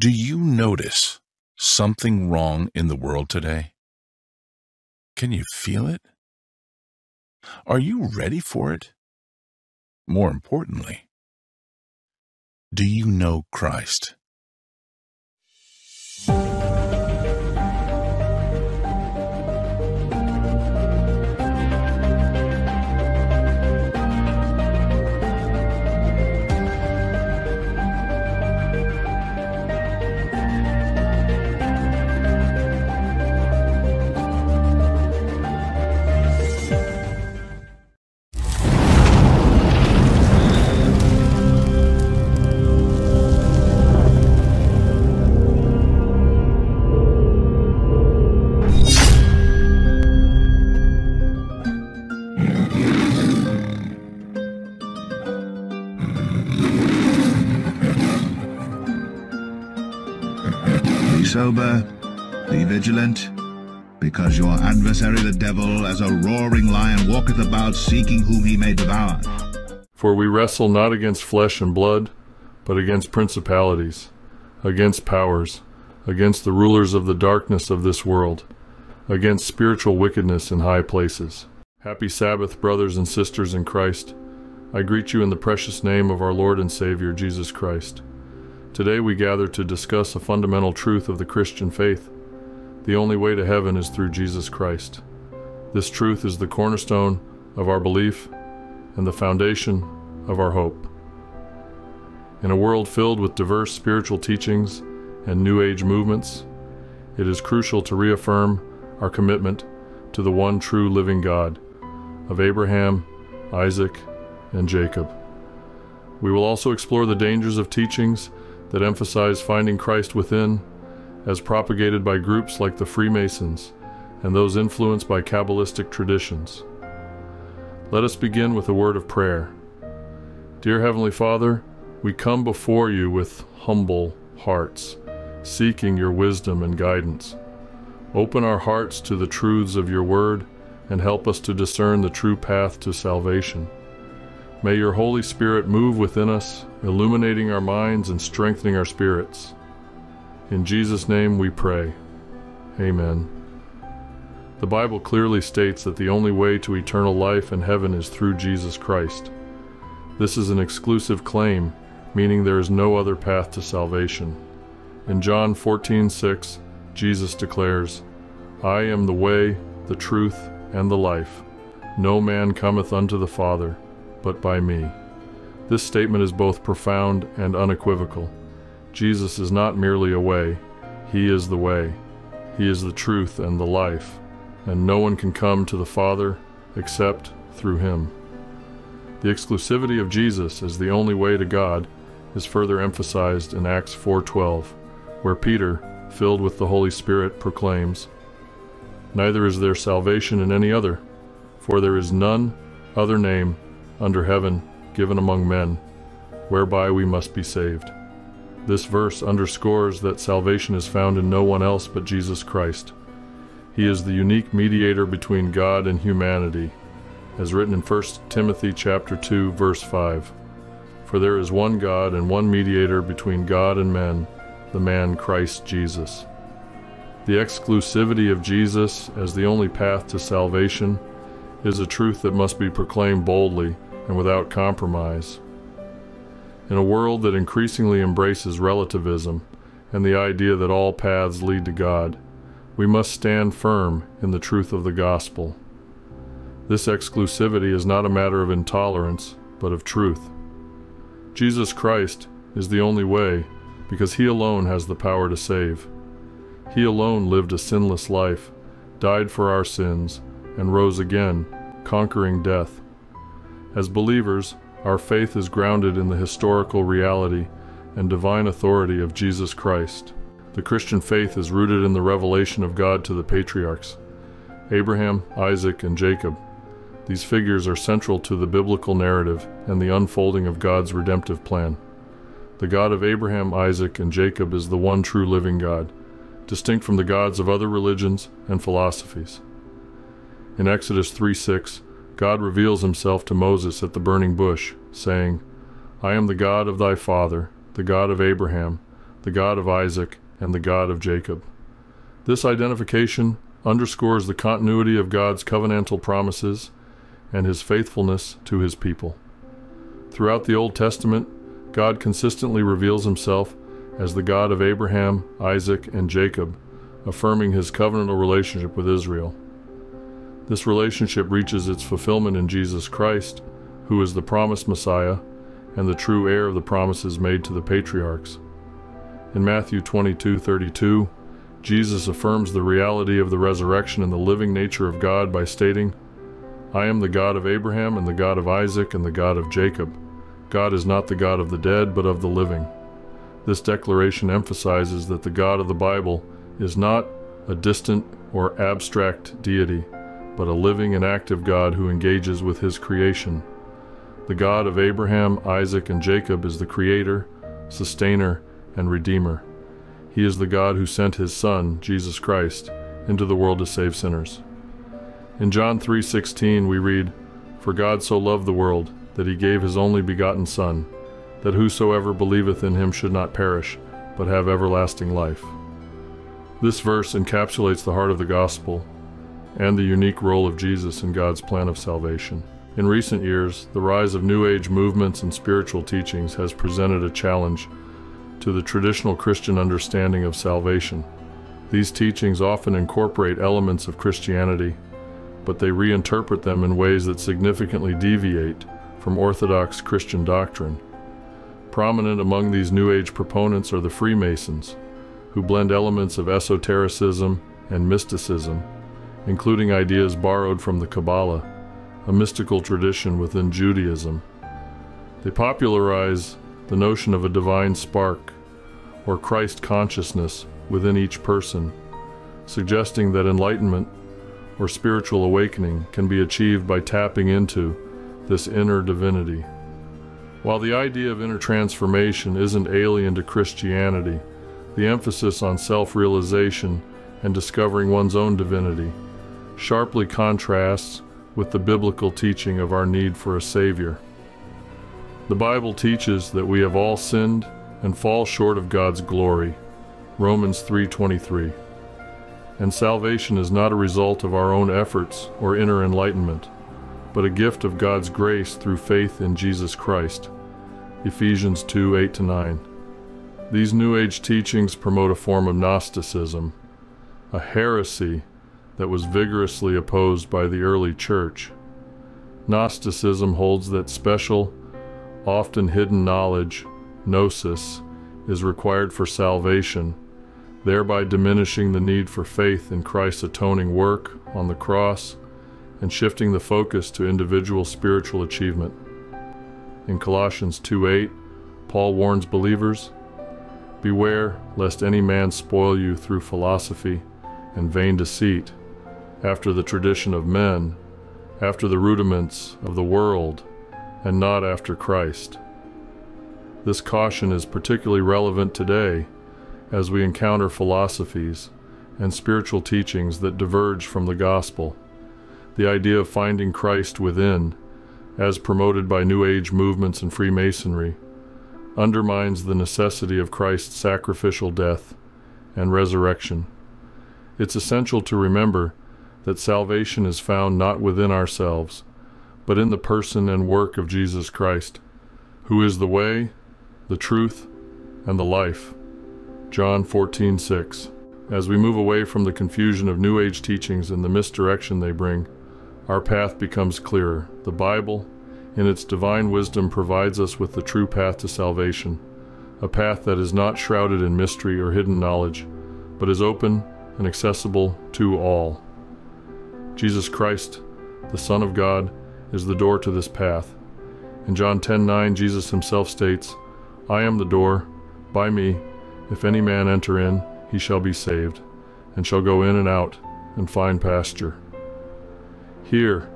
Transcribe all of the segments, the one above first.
Do you notice something wrong in the world today? Can you feel it? Are you ready for it? More importantly, do you know Christ? Be be vigilant, because your adversary the devil, as a roaring lion, walketh about seeking whom he may devour. For we wrestle not against flesh and blood, but against principalities, against powers, against the rulers of the darkness of this world, against spiritual wickedness in high places. Happy Sabbath, brothers and sisters in Christ. I greet you in the precious name of our Lord and Savior, Jesus Christ. Today we gather to discuss a fundamental truth of the Christian faith. The only way to heaven is through Jesus Christ. This truth is the cornerstone of our belief and the foundation of our hope. In a world filled with diverse spiritual teachings and New Age movements, it is crucial to reaffirm our commitment to the one true living God of Abraham, Isaac, and Jacob. We will also explore the dangers of teachings that emphasize finding Christ within, as propagated by groups like the Freemasons and those influenced by Kabbalistic traditions. Let us begin with a word of prayer. Dear Heavenly Father, we come before you with humble hearts, seeking your wisdom and guidance. Open our hearts to the truths of your word and help us to discern the true path to salvation. May your Holy Spirit move within us, illuminating our minds and strengthening our spirits. In Jesus' name we pray. Amen. The Bible clearly states that the only way to eternal life and heaven is through Jesus Christ. This is an exclusive claim, meaning there is no other path to salvation. In John 14:6, Jesus declares, I am the way, the truth, and the life. No man cometh unto the Father but by me. This statement is both profound and unequivocal. Jesus is not merely a way, He is the way. He is the truth and the life, and no one can come to the Father except through Him. The exclusivity of Jesus as the only way to God is further emphasized in Acts 4:12, where Peter, filled with the Holy Spirit, proclaims, Neither is there salvation in any other, for there is none other name under heaven given among men, whereby we must be saved. This verse underscores that salvation is found in no one else but Jesus Christ. He is the unique mediator between God and humanity, as written in 1 Timothy chapter 2 verse 5. For there is one God and one mediator between God and men, the man Christ Jesus. The exclusivity of Jesus as the only path to salvation is a truth that must be proclaimed boldly and without compromise. In a world that increasingly embraces relativism and the idea that all paths lead to God, we must stand firm in the truth of the gospel. This exclusivity is not a matter of intolerance, but of truth. Jesus Christ is the only way because He alone has the power to save. He alone lived a sinless life, died for our sins, and rose again, conquering death. As believers, our faith is grounded in the historical reality and divine authority of Jesus Christ. The Christian faith is rooted in the revelation of God to the patriarchs Abraham, Isaac, and Jacob. These figures are central to the biblical narrative and the unfolding of God's redemptive plan. The God of Abraham, Isaac, and Jacob is the one true living God, distinct from the gods of other religions and philosophies. In Exodus 3 6, God reveals himself to Moses at the burning bush, saying, I am the God of thy father, the God of Abraham, the God of Isaac, and the God of Jacob. This identification underscores the continuity of God's covenantal promises and his faithfulness to his people. Throughout the Old Testament, God consistently reveals himself as the God of Abraham, Isaac, and Jacob, affirming his covenantal relationship with Israel. This relationship reaches its fulfillment in Jesus Christ, who is the promised Messiah and the true heir of the promises made to the patriarchs. In Matthew 22:32, Jesus affirms the reality of the resurrection and the living nature of God by stating, I am the God of Abraham and the God of Isaac and the God of Jacob. God is not the God of the dead, but of the living. This declaration emphasizes that the God of the Bible is not a distant or abstract deity, but a living and active God who engages with his creation. The God of Abraham, Isaac, and Jacob is the creator, sustainer, and redeemer. He is the God who sent his Son, Jesus Christ, into the world to save sinners. In John 3:16 we read, "For God so loved the world that he gave his only begotten son, that whosoever believeth in him should not perish, but have everlasting life." This verse encapsulates the heart of the gospel and the unique role of Jesus in God's plan of salvation. In recent years, the rise of New Age movements and spiritual teachings has presented a challenge to the traditional Christian understanding of salvation. These teachings often incorporate elements of Christianity but they reinterpret them in ways that significantly deviate from Orthodox Christian doctrine. Prominent among these New Age proponents are the Freemasons, who blend elements of esotericism and mysticism, including ideas borrowed from the Kabbalah, a mystical tradition within Judaism. They popularize the notion of a divine spark, or Christ consciousness, within each person, suggesting that enlightenment or spiritual awakening can be achieved by tapping into this inner divinity. While the idea of inner transformation isn't alien to Christianity, the emphasis on self realization and discovering one's own divinity sharply contrasts with the biblical teaching of our need for a Savior. The Bible teaches that we have all sinned and fall short of God's glory. Romans 3:23 and salvation is not a result of our own efforts or inner enlightenment, but a gift of God's grace through faith in Jesus Christ. Ephesians 28 9. These New Age teachings promote a form of Gnosticism, a heresy that was vigorously opposed by the early church. Gnosticism holds that special, often hidden knowledge, gnosis, is required for salvation thereby diminishing the need for faith in Christ's atoning work on the cross and shifting the focus to individual spiritual achievement. In Colossians 2:8, Paul warns believers, "Beware lest any man spoil you through philosophy and vain deceit, after the tradition of men, after the rudiments of the world, and not after Christ." This caution is particularly relevant today as we encounter philosophies and spiritual teachings that diverge from the gospel. The idea of finding Christ within, as promoted by New Age movements and Freemasonry, undermines the necessity of Christ's sacrificial death and resurrection. It's essential to remember that salvation is found not within ourselves, but in the person and work of Jesus Christ, who is the way, the truth, and the life. John 14:6. As we move away from the confusion of New Age teachings and the misdirection they bring, our path becomes clearer. The Bible, in its divine wisdom, provides us with the true path to salvation, a path that is not shrouded in mystery or hidden knowledge, but is open and accessible to all. Jesus Christ, the Son of God, is the door to this path. In John 10:9, Jesus himself states, "I am the door; by me if any man enter in, he shall be saved, and shall go in and out, and find pasture. Here,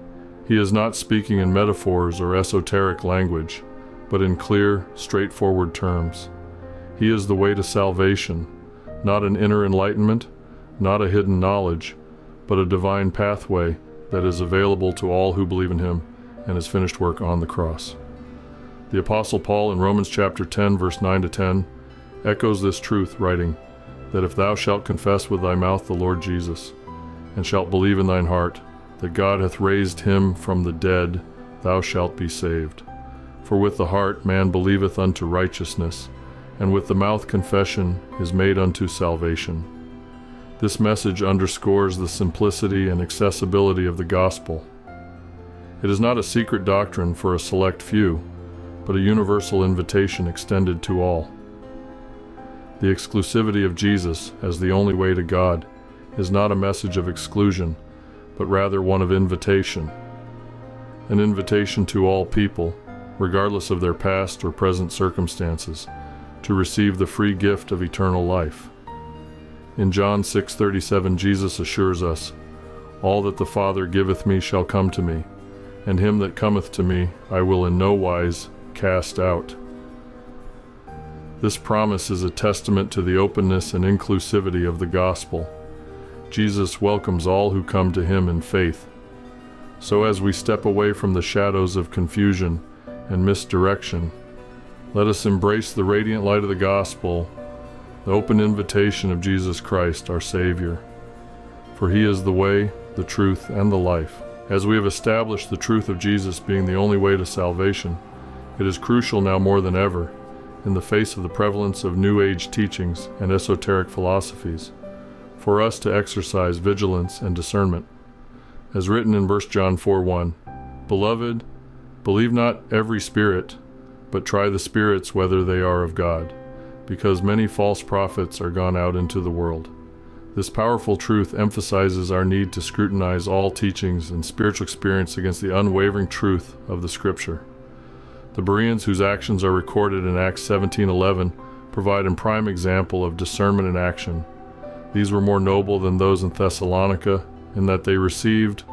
he is not speaking in metaphors or esoteric language, but in clear, straightforward terms. He is the way to salvation, not an inner enlightenment, not a hidden knowledge, but a divine pathway that is available to all who believe in him and his finished work on the cross. The apostle Paul in Romans chapter 10 verse 9 to 10 echoes this truth, writing, That if thou shalt confess with thy mouth the Lord Jesus, and shalt believe in thine heart that God hath raised him from the dead, thou shalt be saved. For with the heart man believeth unto righteousness, and with the mouth confession is made unto salvation. This message underscores the simplicity and accessibility of the gospel. It is not a secret doctrine for a select few, but a universal invitation extended to all. The exclusivity of Jesus as the only way to God is not a message of exclusion, but rather one of invitation. An invitation to all people, regardless of their past or present circumstances, to receive the free gift of eternal life. In John 6:37 Jesus assures us, "All that the Father giveth me shall come to me, and him that cometh to me I will in no wise cast out." This promise is a testament to the openness and inclusivity of the gospel. Jesus welcomes all who come to him in faith. So as we step away from the shadows of confusion and misdirection, let us embrace the radiant light of the gospel the open invitation of Jesus Christ, our Savior. For he is the way, the truth, and the life. As we have established the truth of Jesus being the only way to salvation, it is crucial now more than ever, in the face of the prevalence of New Age teachings and esoteric philosophies, for us to exercise vigilance and discernment. As written in 1 John 4 1, Beloved, believe not every spirit, but try the spirits whether they are of God because many false prophets are gone out into the world. This powerful truth emphasizes our need to scrutinize all teachings and spiritual experience against the unwavering truth of the Scripture. The Bereans, whose actions are recorded in Acts 17:11, provide a prime example of discernment in action. These were more noble than those in Thessalonica in that they received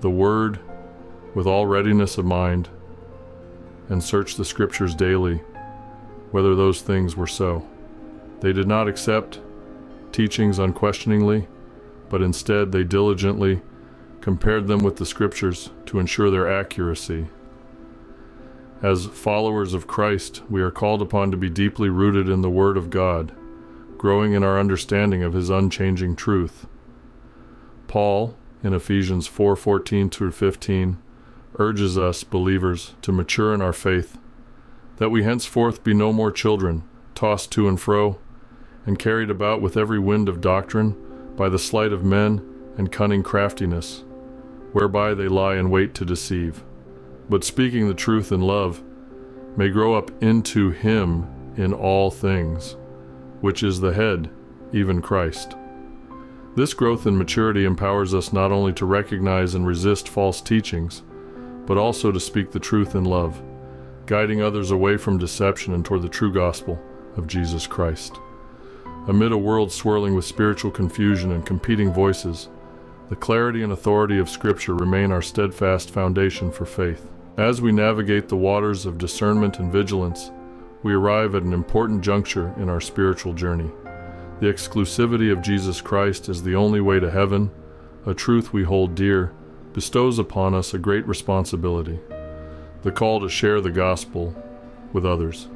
the Word with all readiness of mind and searched the Scriptures daily whether those things were so. They did not accept teachings unquestioningly, but instead they diligently compared them with the Scriptures to ensure their accuracy. As followers of Christ, we are called upon to be deeply rooted in the Word of God, growing in our understanding of His unchanging truth. Paul, in Ephesians 4:14 through 15, urges us believers to mature in our faith that we henceforth be no more children, tossed to and fro, and carried about with every wind of doctrine, by the sleight of men and cunning craftiness, whereby they lie in wait to deceive. But speaking the truth in love, may grow up into Him in all things, which is the head, even Christ. This growth in maturity empowers us not only to recognize and resist false teachings, but also to speak the truth in love guiding others away from deception and toward the true gospel of Jesus Christ. Amid a world swirling with spiritual confusion and competing voices, the clarity and authority of Scripture remain our steadfast foundation for faith. As we navigate the waters of discernment and vigilance, we arrive at an important juncture in our spiritual journey. The exclusivity of Jesus Christ as the only way to heaven, a truth we hold dear, bestows upon us a great responsibility the call to share the gospel with others.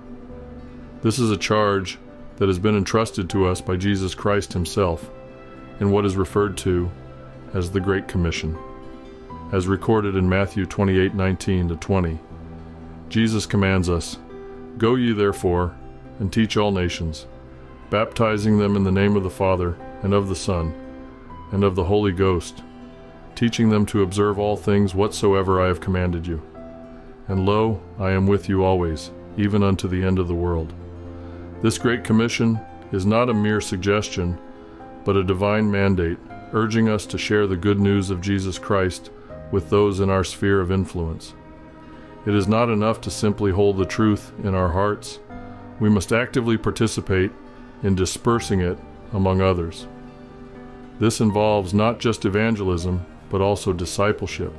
This is a charge that has been entrusted to us by Jesus Christ Himself in what is referred to as the Great Commission, as recorded in Matthew 28 19 to 20. Jesus commands us, Go ye therefore, and teach all nations, baptizing them in the name of the Father, and of the Son, and of the Holy Ghost, teaching them to observe all things whatsoever I have commanded you. And lo, I am with you always, even unto the end of the world. This Great Commission is not a mere suggestion, but a divine mandate, urging us to share the good news of Jesus Christ with those in our sphere of influence. It is not enough to simply hold the truth in our hearts. We must actively participate in dispersing it among others. This involves not just evangelism, but also discipleship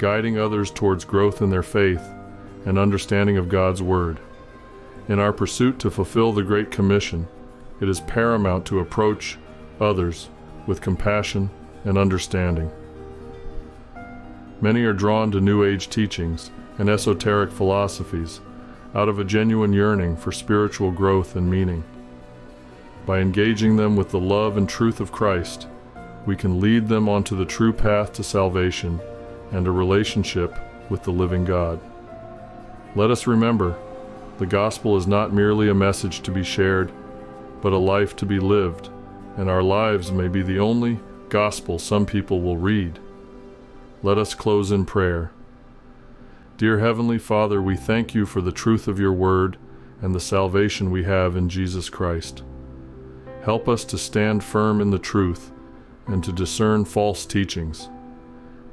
guiding others towards growth in their faith and understanding of God's Word. In our pursuit to fulfill the Great Commission, it is paramount to approach others with compassion and understanding. Many are drawn to New Age teachings and esoteric philosophies out of a genuine yearning for spiritual growth and meaning. By engaging them with the love and truth of Christ, we can lead them onto the true path to salvation and a relationship with the living God. Let us remember the gospel is not merely a message to be shared, but a life to be lived, and our lives may be the only gospel some people will read. Let us close in prayer. Dear Heavenly Father, we thank you for the truth of your word and the salvation we have in Jesus Christ. Help us to stand firm in the truth and to discern false teachings.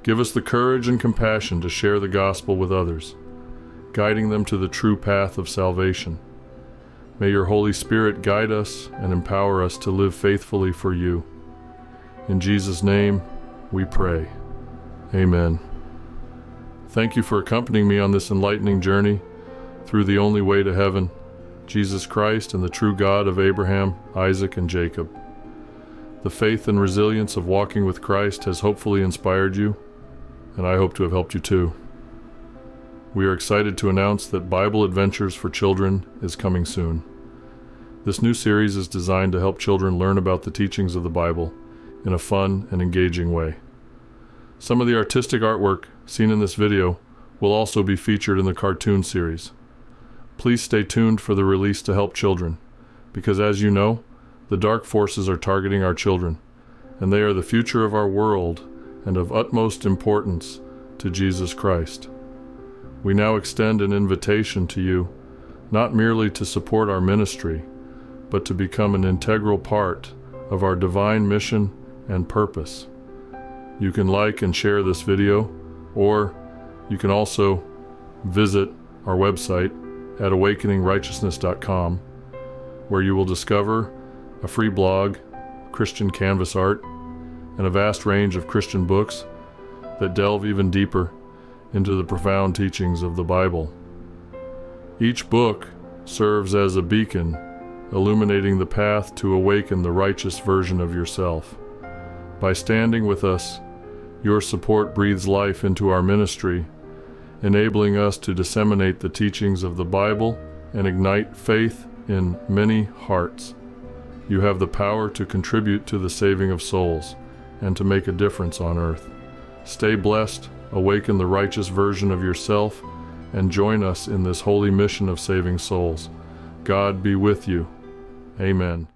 Give us the courage and compassion to share the gospel with others guiding them to the true path of salvation. May your Holy Spirit guide us and empower us to live faithfully for you. In Jesus' name, we pray. Amen. Thank you for accompanying me on this enlightening journey through the only way to heaven, Jesus Christ and the true God of Abraham, Isaac, and Jacob. The faith and resilience of walking with Christ has hopefully inspired you, and I hope to have helped you too. We are excited to announce that Bible Adventures for Children is coming soon. This new series is designed to help children learn about the teachings of the Bible in a fun and engaging way. Some of the artistic artwork seen in this video will also be featured in the cartoon series. Please stay tuned for the release to help children, because as you know, the dark forces are targeting our children, and they are the future of our world and of utmost importance to Jesus Christ. We now extend an invitation to you, not merely to support our ministry, but to become an integral part of our divine mission and purpose. You can like and share this video, or you can also visit our website at awakeningrighteousness.com, where you will discover a free blog, Christian canvas art, and a vast range of Christian books that delve even deeper into the profound teachings of the Bible. Each book serves as a beacon, illuminating the path to awaken the righteous version of yourself. By standing with us, your support breathes life into our ministry, enabling us to disseminate the teachings of the Bible and ignite faith in many hearts. You have the power to contribute to the saving of souls and to make a difference on earth. Stay blessed awaken the righteous version of yourself, and join us in this holy mission of saving souls. God be with you. Amen.